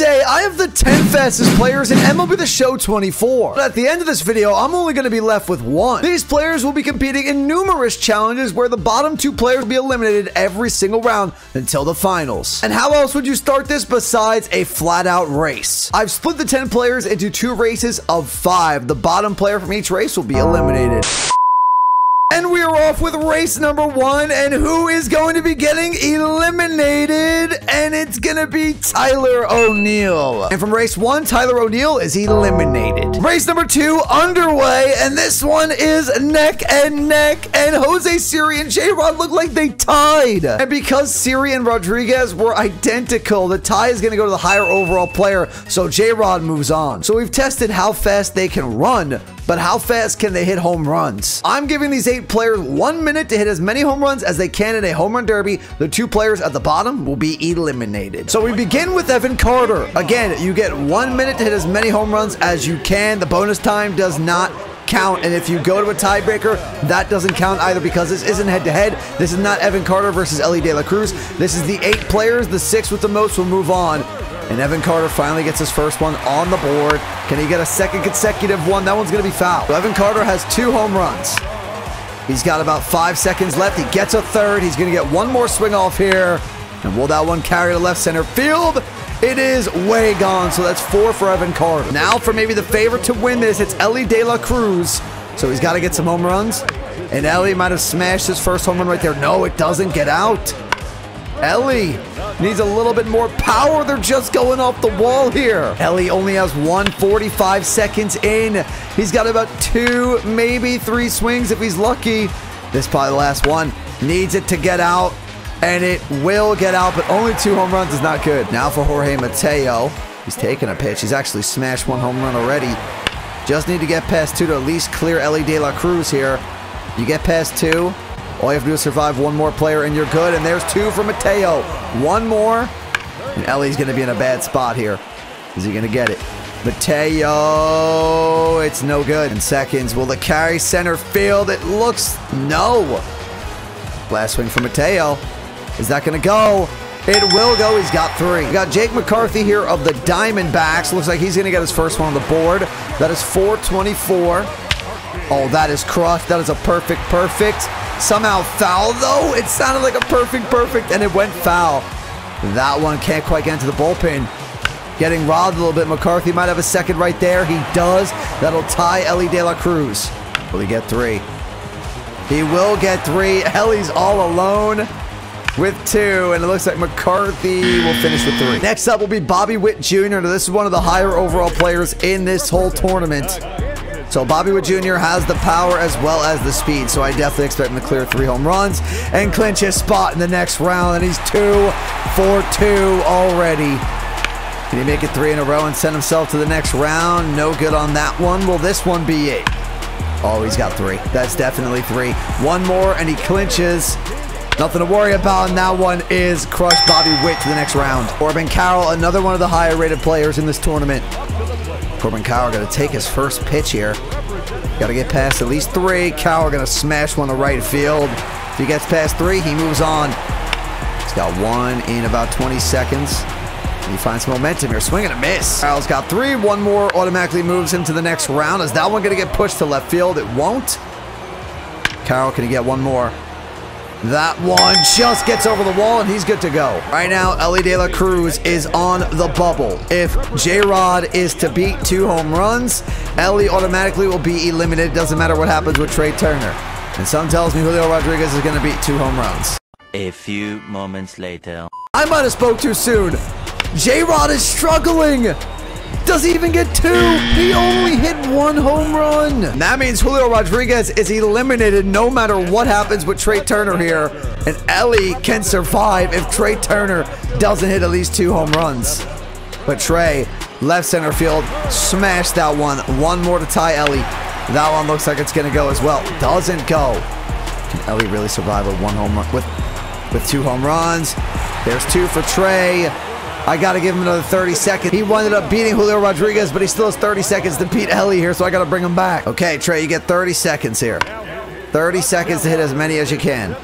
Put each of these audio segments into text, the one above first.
today I have the 10 fastest players in MLB The Show 24. But at the end of this video, I'm only going to be left with one. These players will be competing in numerous challenges where the bottom two players will be eliminated every single round until the finals. And how else would you start this besides a flat out race? I've split the 10 players into two races of five. The bottom player from each race will be eliminated. And we are off with race number one. And who is going to be getting eliminated? And it's going to be Tyler O'Neill. And from race one, Tyler O'Neill is eliminated. Race number two underway. And this one is neck and neck. And Jose Siri and J Rod look like they tied. And because Siri and Rodriguez were identical, the tie is going to go to the higher overall player. So J Rod moves on. So we've tested how fast they can run but how fast can they hit home runs? I'm giving these eight players one minute to hit as many home runs as they can in a home run derby. The two players at the bottom will be eliminated. So we begin with Evan Carter. Again, you get one minute to hit as many home runs as you can. The bonus time does not count. And if you go to a tiebreaker, that doesn't count either because this isn't head to head. This is not Evan Carter versus Elly De La Cruz. This is the eight players. The six with the most will move on. And Evan Carter finally gets his first one on the board. Can he get a second consecutive one? That one's going to be foul. Evan Carter has two home runs. He's got about five seconds left. He gets a third. He's going to get one more swing off here. And will that one carry to left center field? It is way gone. So that's four for Evan Carter. Now for maybe the favorite to win this, it's Elly De La Cruz. So he's got to get some home runs. And Elly might have smashed his first home run right there. No, it doesn't get out. Elly needs a little bit more power. They're just going off the wall here. Elly only has 145 seconds in. He's got about two, maybe three swings if he's lucky. This is probably the last one. Needs it to get out, and it will get out, but only two home runs is not good. Now for Jorge Mateo. He's taking a pitch. He's actually smashed one home run already. Just need to get past two to at least clear Elly De La Cruz here. You get past two, all you have to do is survive one more player and you're good. And there's two for Mateo. One more. And Elly's going to be in a bad spot here. Is he going to get it? Mateo. It's no good. In seconds. Will the carry center field? It looks no. Last swing for Mateo. Is that going to go? It will go. He's got three. We got Jake McCarthy here of the Diamondbacks. Looks like he's going to get his first one on the board. That is 424. Oh, that is crushed. That is a perfect, perfect. Somehow foul, though. It sounded like a perfect, perfect, and it went foul. That one can't quite get into the bullpen. Getting robbed a little bit. McCarthy might have a second right there. He does. That'll tie Elly De La Cruz. Will he get three? He will get three. Elly's all alone with two, and it looks like McCarthy will finish with three. Next up will be Bobby Witt Jr. This is one of the higher overall players in this whole tournament. So Bobby Witt Jr. has the power as well as the speed. So I definitely expect him to clear three home runs and clinch his spot in the next round. And he's two for two already. Can he make it three in a row and send himself to the next round? No good on that one. Will this one be it? Oh, he's got three. That's definitely three. One more and he clinches. Nothing to worry about, and that one is crushed Bobby Witt to the next round. Corbin Carroll, another one of the higher rated players in this tournament. Corbin Carroll going to take his first pitch here. Got to get past at least three. Cowher going to smash one to right field. If he gets past three, he moves on. He's got one in about 20 seconds. He finds momentum here. Swing and a miss. Carroll's got three. One more automatically moves him to the next round. Is that one going to get pushed to left field? It won't. Carroll, can he get one more? That one just gets over the wall, and he's good to go. Right now, Elly De La Cruz is on the bubble. If J-Rod is to beat two home runs, Elly automatically will be eliminated. Doesn't matter what happens with Trea Turner. And some tells me Julio Rodriguez is going to beat two home runs. A few moments later. I might have spoke too soon. J-Rod is struggling. Does he even get two? He only hit one home run. That means Julio Rodriguez is eliminated no matter what happens with Trea Turner here. And Elly can survive if Trea Turner doesn't hit at least two home runs. But Trea, left center field, smashed that one. One more to tie Elly. That one looks like it's going to go as well. Doesn't go. Can Elly really survive with one home run? With, with two home runs. There's two for Trea. I got to give him another 30 seconds. He ended up beating Julio Rodriguez, but he still has 30 seconds to beat Elly here, so I got to bring him back. Okay, Trea, you get 30 seconds here. 30 seconds to hit as many as you can.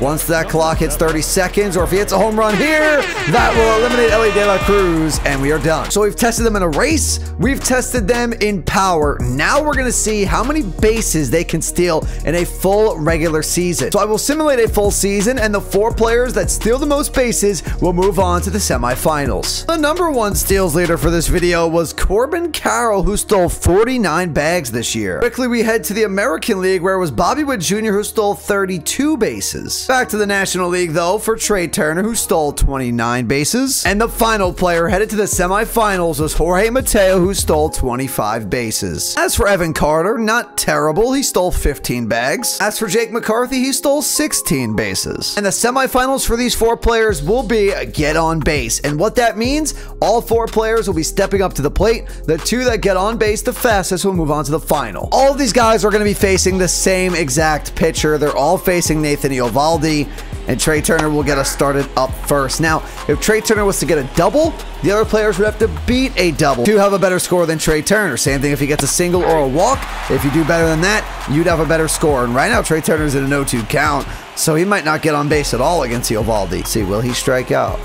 Once that clock hits 30 seconds, or if he hits a home run here, that will eliminate Elly De La Cruz, and we are done. So we've tested them in a race, we've tested them in power. Now we're gonna see how many bases they can steal in a full regular season. So I will simulate a full season, and the four players that steal the most bases will move on to the semifinals. The number one steals leader for this video was Corbin Carroll, who stole 49 bags this year. Quickly, we head to the American League, where it was Bobby Witt Jr., who stole 32 bases. Back to the National League, though, for Trea Turner, who stole 29 bases. And the final player headed to the semifinals was Jorge Mateo, who stole 25 bases. As for Evan Carter, not terrible. He stole 15 bags. As for Jake McCarthy, he stole 16 bases. And the semifinals for these four players will be get on base. And what that means, all four players will be stepping up to the plate. The two that get on base the fastest will move on to the final. All of these guys are going to be facing the same exact pitcher. They're all facing Nathan Eovaldi and Trea Turner will get us started up first. Now, if Trea Turner was to get a double, the other players would have to beat a double to have a better score than Trea Turner. Same thing if he gets a single or a walk. If you do better than that, you'd have a better score. And right now, Trea Turner's in a no-2 count, so he might not get on base at all against Eovaldi. See, will he strike out?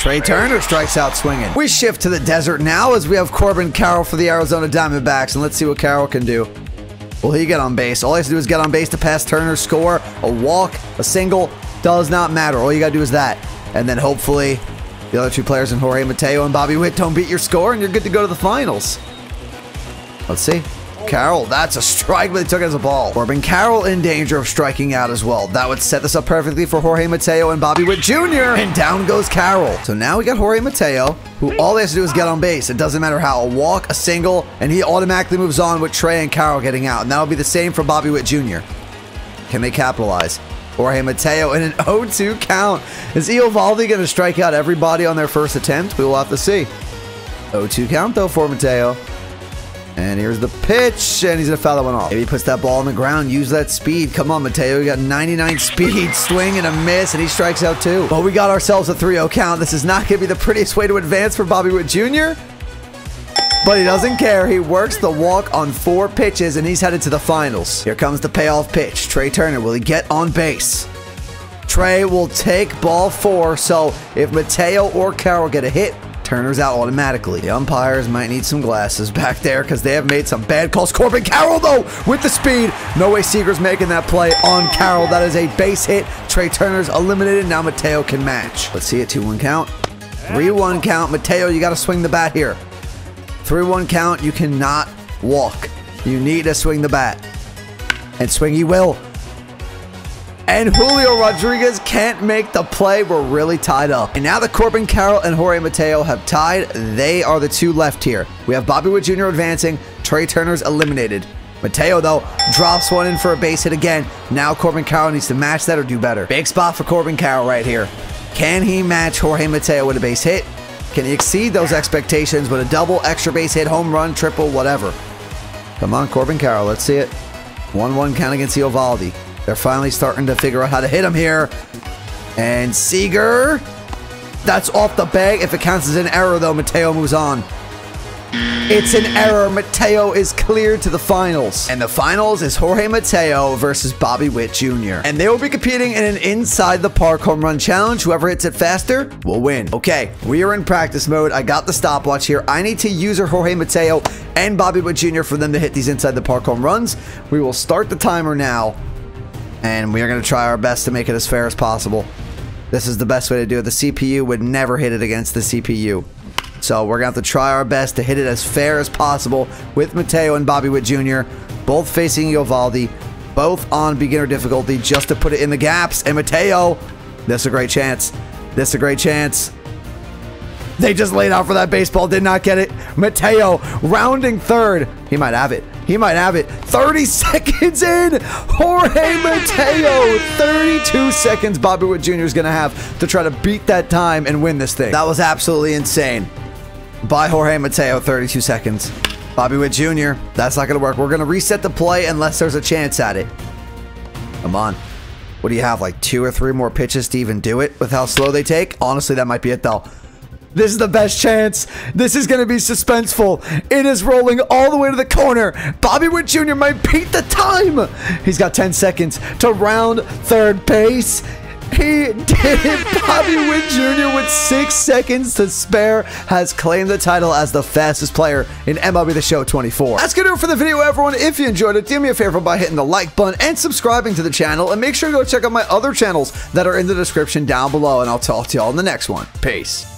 Trea Turner strikes out swinging. We shift to the desert now as we have Corbin Carroll for the Arizona Diamondbacks, and let's see what Carroll can do. Will he get on base? All he has to do is get on base to pass Turner, score, a walk, a single, does not matter. All you got to do is that. And then hopefully the other two players in Jorge Mateo and Bobby Witt don't beat your score and you're good to go to the finals. Let's see. Carroll, that's a strike, but they took it as a ball. Corbin Carroll in danger of striking out as well. That would set this up perfectly for Jorge Mateo and Bobby Witt Jr. And down goes Carroll. So now we got Jorge Mateo, who all he has to do is get on base. It doesn't matter how, a walk, a single, and he automatically moves on with Trea and Carroll getting out. And that'll be the same for Bobby Witt Jr. Can they capitalize? Jorge Mateo in an 0-2 count. Is Eovaldi going to strike out everybody on their first attempt? We will have to see. 0-2 count though for Mateo. And here's the pitch, and he's gonna foul that one off. Maybe he puts that ball on the ground, use that speed. Come on, Mateo, you got 99 speed, swing and a miss, and he strikes out too. But we got ourselves a 3-0 count. This is not gonna be the prettiest way to advance for Bobby Witt Jr. But he doesn't care. He works the walk on four pitches, and he's headed to the finals. Here comes the payoff pitch. Trea Turner, will he get on base? Trea will take ball four, so if Mateo or Carroll get a hit, Turner's out automatically. The umpires might need some glasses back there because they have made some bad calls. Corbin Carroll, though, with the speed. No way Seager's making that play on Carroll. That is a base hit. Trea Turner's eliminated. Now Mateo can match. Let's see a 2-1 count. 3-1 count. Mateo, you got to swing the bat here. 3-1 count. You cannot walk. You need to swing the bat. And swing he will. And Julio Rodriguez can't make the play. We're really tied up. And now that Corbin Carroll and Jorge Mateo have tied, they are the two left here. We have Bobby Witt Jr. advancing. Trea Turner's eliminated. Mateo, though, drops one in for a base hit again. Now Corbin Carroll needs to match that or do better. Big spot for Corbin Carroll right here. Can he match Jorge Mateo with a base hit? Can he exceed those expectations with a double, extra base hit, home run, triple, whatever? Come on, Corbin Carroll. Let's see it. 1-1 count against Eovaldi. They're finally starting to figure out how to hit him here. And Seager. That's off the bag. If it counts as an error, though, Mateo moves on. It's an error. Mateo is cleared to the finals. And the finals is Jorge Mateo versus Bobby Witt Jr. And they will be competing in an inside the park home run challenge. Whoever hits it faster will win. Okay, we are in practice mode. I got the stopwatch here. I need to use Jorge Mateo and Bobby Witt Jr. for them to hit these inside the park home runs. We will start the timer now. And we are going to try our best to make it as fair as possible. This is the best way to do it. The CPU would never hit it against the CPU. So we're going to have to try our best to hit it as fair as possible with Mateo and Bobby Witt Jr. Both facing Eovaldi, Both on beginner difficulty just to put it in the gaps. And Mateo, this is a great chance. This is a great chance. They just laid out for that baseball, did not get it. Mateo rounding third. He might have it. He might have it. 30 seconds in. Jorge Mateo. 32 seconds Bobby Witt Jr. is going to have to try to beat that time and win this thing. That was absolutely insane. By Jorge Mateo, 32 seconds. Bobby Witt Jr., that's not going to work. We're going to reset the play unless there's a chance at it. Come on. What do you have, like two or three more pitches to even do it with how slow they take? Honestly, that might be it, though. This is the best chance. This is going to be suspenseful. It is rolling all the way to the corner. Bobby Witt Jr. might beat the time. He's got 10 seconds to round third base. He did it. Bobby Witt Jr. with six seconds to spare has claimed the title as the fastest player in MLB The Show 24. That's gonna do it for the video, everyone. If you enjoyed it, do me a favor by hitting the like button and subscribing to the channel, and make sure to go check out my other channels that are in the description down below. And I'll talk to y'all in the next one. Peace.